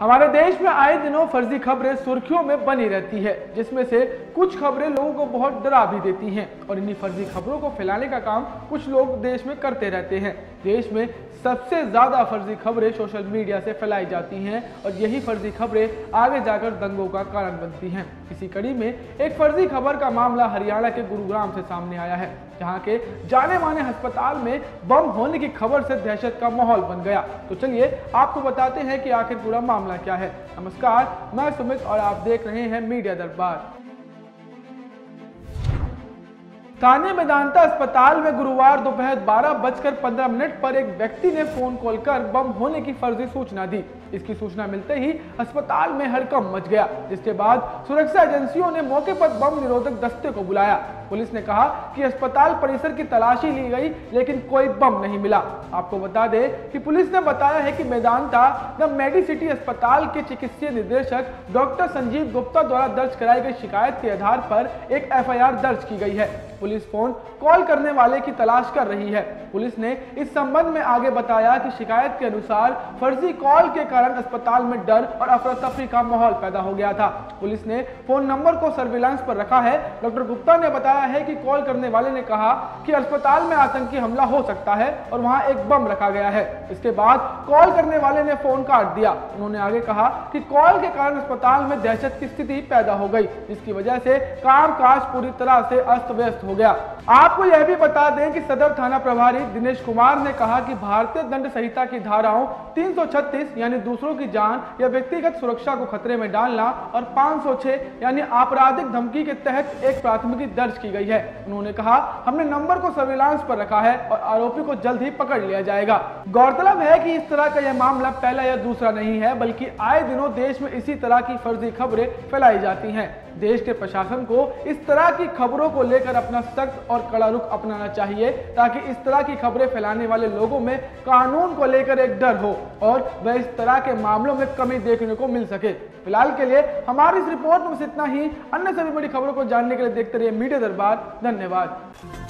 हमारे देश में आए दिनों फर्जी खबरें सुर्खियों में बनी रहती है, जिसमें से कुछ खबरें लोगों को बहुत डरा भी देती हैं और इन्हीं फर्जी खबरों को फैलाने का काम कुछ लोग देश में करते रहते हैं। देश में सबसे ज़्यादा फर्जी खबरें सोशल मीडिया से फैलाई जाती हैं और यही फर्जी खबरें आगे जाकर दंगों का कारण बनती हैं। इसी कड़ी में एक फर्जी खबर का मामला हरियाणा के गुरुग्राम से सामने आया है, जहाँ के जाने माने अस्पताल में बम होने की खबर से दहशत का माहौल बन गया। तो चलिए आपको बताते हैं कि आखिर पूरा मामला क्या है? नमस्कार मैं सुमित और आप देख रहे हैं मीडिया दरबार। स्थानीय मेदांता अस्पताल में गुरुवार दोपहर बारह बजकर पंद्रह मिनट पर एक व्यक्ति ने फ़ोन कॉल कर बम होने की फर्जी सूचना दी। इसकी सूचना मिलते ही अस्पताल में हड़कम मच गया, जिसके बाद सुरक्षा एजेंसियों ने मौके पर बम निरोधक दस्ते को बुलाया। पुलिस ने कहा कि अस्पताल परिसर की तलाशी ली गई, लेकिन कोई बम नहीं मिला। आपको बता दें कि पुलिस ने बताया है कि मैदानता द मेडिसिटी अस्पताल के चिकित्सीय निदेशक डॉक्टर संजीव गुप्ता द्वारा दर्ज कराई गई शिकायत के आधार पर एक एफआईआर दर्ज की गई है। पुलिस फ़ोन कॉल करने वाले की तलाश कर रही है। पुलिस ने इस संबंध में आगे बताया कि शिकायत के अनुसार फर्जी कॉल के कारण अस्पताल में डर और अफरा तफरी का माहौल पैदा हो गया था। पुलिस ने फ़ोन नंबर को सर्विलांस पर रखा है। डॉक्टर गुप्ता ने बताया है कि कॉल करने वाले ने कहा कि अस्पताल में आतंकी हमला हो सकता है और वहाँ एक बम रखा गया है। इसके बाद कॉल करने वाले ने फ़ोन काट दिया। उन्होंने आगे कहा कि कॉल के कारण अस्पताल में दहशत की स्थिति पैदा हो गई। जिसकी वजह से काम पूरी तरह से अस्त व्यस्त हो गया। आपको यह भी बता दें कि सदर थाना प्रभारी दिनेश कुमार ने कहा कि भारतीय दंड संहिता की धाराओं 336 यानी दूसरों की जान या व्यक्तिगत सुरक्षा को खतरे में डालना और 506 यानी आपराधिक धमकी के तहत एक प्राथमिकी दर्ज की गई है। उन्होंने कहा, हमने नंबर को सर्विलांस पर रखा है और आरोपी को जल्द ही पकड़ लिया जाएगा। गौरतलब है की इस तरह का यह मामला पहला या दूसरा नहीं है, बल्कि आए दिनों देश में इसी तरह की फर्जी खबरें फैलाई जाती है। देश के प्रशासन को इस तरह की खबरों को लेकर अपना सख्त और कड़ा रुख अपनाना चाहिए, ताकि इस तरह की खबरें फैलाने वाले लोगों में कानून को लेकर एक डर हो और वह इस तरह के मामलों में कमी देखने को मिल सके। फ़िलहाल के लिए हमारी इस रिपोर्ट में इतना ही। अन्य सभी बड़ी खबरों को जानने के लिए देखते रहिए मीडिया दरबार। धन्यवाद।